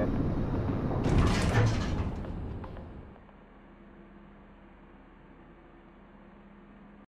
Okay.